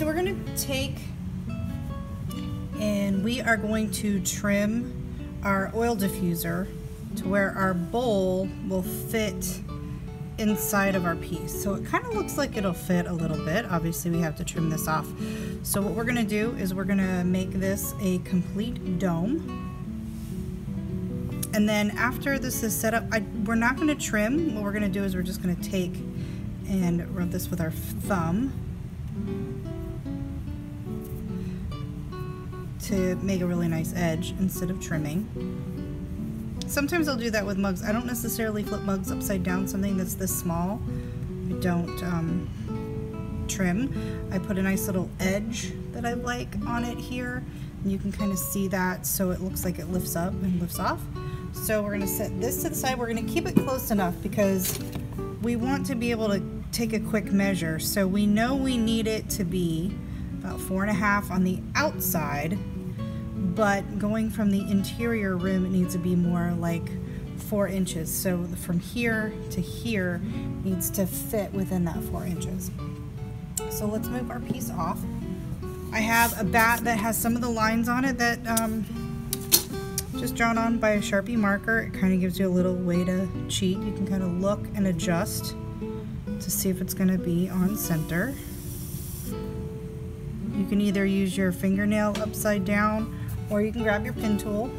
so we're gonna take and we are going to trim our oil diffuser to where our bowl will fit inside of our piece. So it kind of looks like it'll fit a little bit. Obviously we have to trim this off. So what we're gonna do is we're gonna make this a complete dome. And then after this is set up, I, we're not gonna trim. What we're gonna do is we're just gonna take and rub this with our thumb to make a really nice edge instead of trimming. Sometimes I'll do that with mugs. I don't necessarily flip mugs upside down, something that's this small. I don't um, trim. I put a nice little edge that I like on it here. And you can kind of see that so it looks like it lifts up and lifts off. So we're gonna set this to the side. We're gonna keep it close enough because we want to be able to take a quick measure. So we know we need it to be about four and a half on the outside, but going from the interior rim, it needs to be more like four inches. So from here to here needs to fit within that four inches. So let's move our piece off. I have a bat that has some of the lines on it that um, just drawn on by a Sharpie marker. It kind of gives you a little way to cheat. You can kind of look and adjust to see if it's going to be on center. You can either use your fingernail upside down or you can grab your pin tool.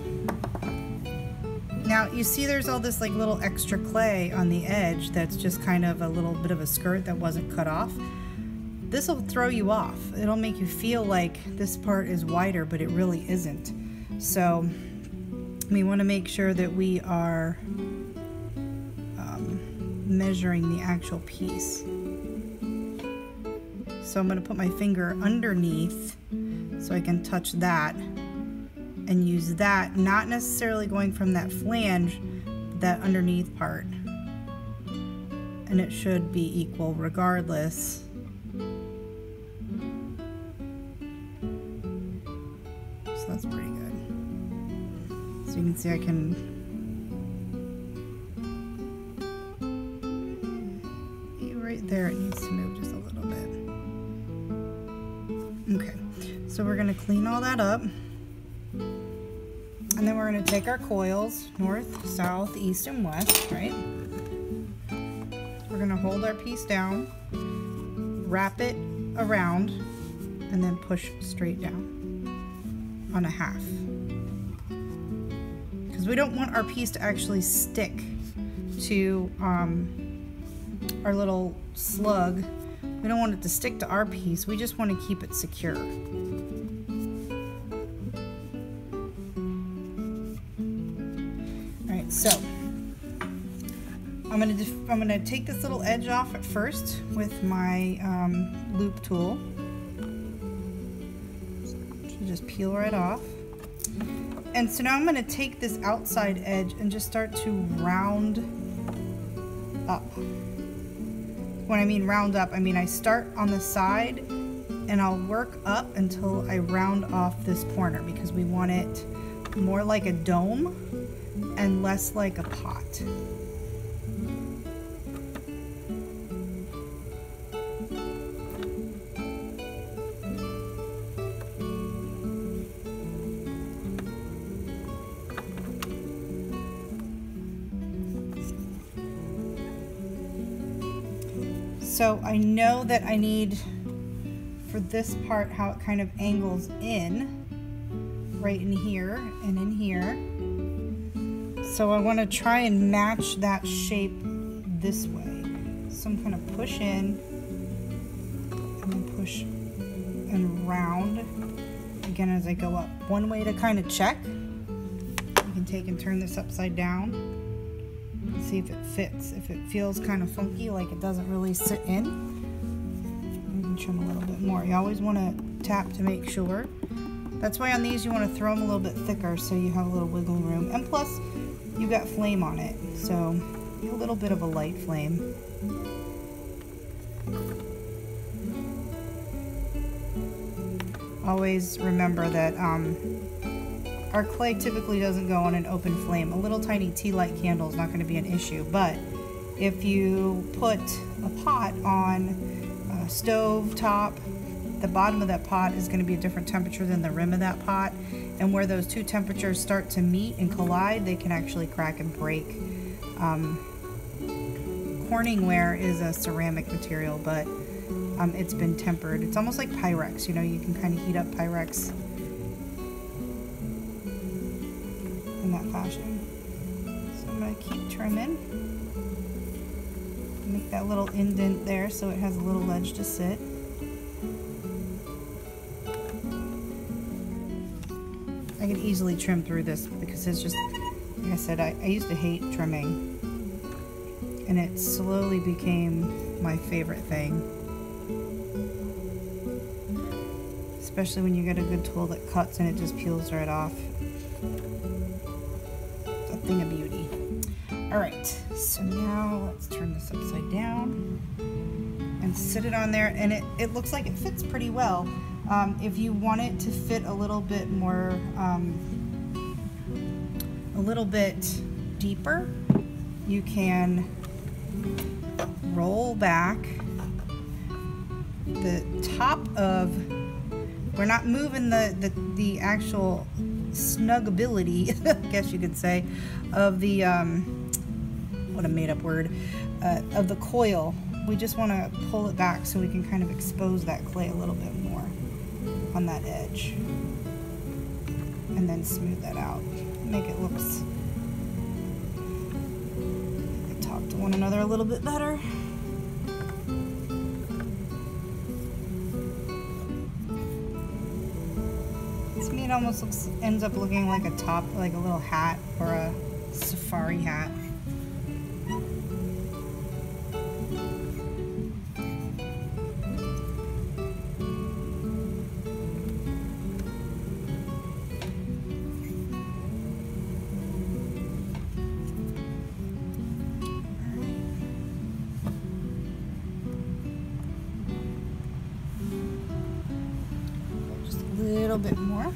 Now you see there's all this like little extra clay on the edge that's just kind of a little bit of a skirt that wasn't cut off. This will throw you off. It'll make you feel like this part is wider, but it really isn't. So we want to make sure that we are um, measuring the actual piece. So I'm going to put my finger underneath so I can touch that and use that, not necessarily going from that flange, that underneath part. And it should be equal regardless. So that's pretty good. So you can see I can right there it needs to move just a little bit. Okay, so we're gonna clean all that up. And then we're going to take our coils, north, south, east, and west, right? We're going to hold our piece down, wrap it around, and then push straight down on a half. Because we don't want our piece to actually stick to um, our little slug. We don't want it to stick to our piece. We just want to keep it secure. So I'm gonna I'm gonna take this little edge off at first with my um, loop tool. Just peel right off. And so now I'm gonna take this outside edge and just start to round up. When I mean round up, I mean I start on the side and I'll work up until I round off this corner because we want it more like a dome and less like a pot. So I know that I need for this part how it kind of angles in right in here and in here so I want to try and match that shape this way. So I'm going to push in and then push and round again as I go up. One way to kind of check, you can take and turn this upside down see if it fits. If it feels kind of funky, like it doesn't really sit in, you can trim a little bit more. You always want to tap to make sure. That's why on these you want to throw them a little bit thicker so you have a little wiggle room. And plus, you got flame on it, so a little bit of a light flame. Always remember that um, our clay typically doesn't go on an open flame. A little tiny tea light candle is not going to be an issue, but if you put a pot on a stove top the bottom of that pot is going to be a different temperature than the rim of that pot. And where those two temperatures start to meet and collide, they can actually crack and break. Um, Corningware is a ceramic material, but um, it's been tempered. It's almost like Pyrex, you know, you can kind of heat up Pyrex in that fashion. So I'm going to keep trimming. Make that little indent there so it has a little ledge to sit. Easily trim through this because it's just, like I said, I, I used to hate trimming. And it slowly became my favorite thing. Especially when you get a good tool that cuts and it just peels right off. It's a thing of beauty. Alright, so now let's turn this upside down and sit it on there. And it, it looks like it fits pretty well. Um, if you want it to fit a little bit more, um, a little bit deeper, you can roll back the top of, we're not moving the, the, the actual snugability, I guess you could say, of the, um, what a made up word, uh, of the coil. We just want to pull it back so we can kind of expose that clay a little bit on that edge and then smooth that out make it looks talk to one another a little bit better. To me almost looks ends up looking like a top like a little hat or a safari hat little bit more.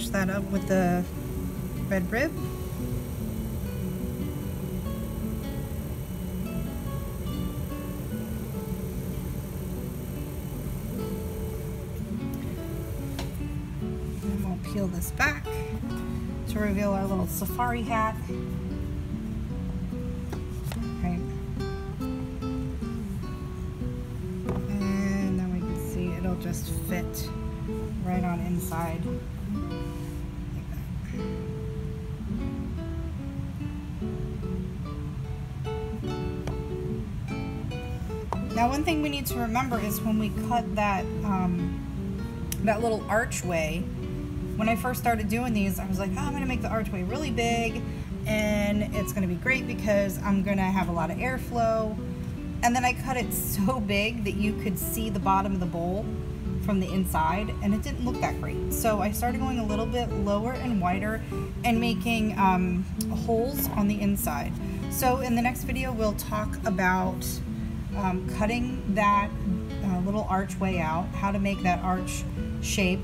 Finish that up with the red rib. And we'll peel this back to reveal our little safari hat. Right. And then we can see it'll just fit right on inside. Now one thing we need to remember is when we cut that, um, that little archway, when I first started doing these, I was like, oh, I'm gonna make the archway really big and it's gonna be great because I'm gonna have a lot of airflow. And then I cut it so big that you could see the bottom of the bowl from the inside and it didn't look that great. So I started going a little bit lower and wider and making um, holes on the inside. So in the next video, we'll talk about um, cutting that uh, little archway out, how to make that arch shape,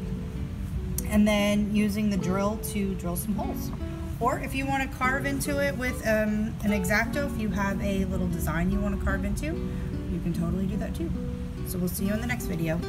and then using the drill to drill some holes. Or if you want to carve into it with um, an X-Acto, if you have a little design you want to carve into, you can totally do that too. So we'll see you in the next video.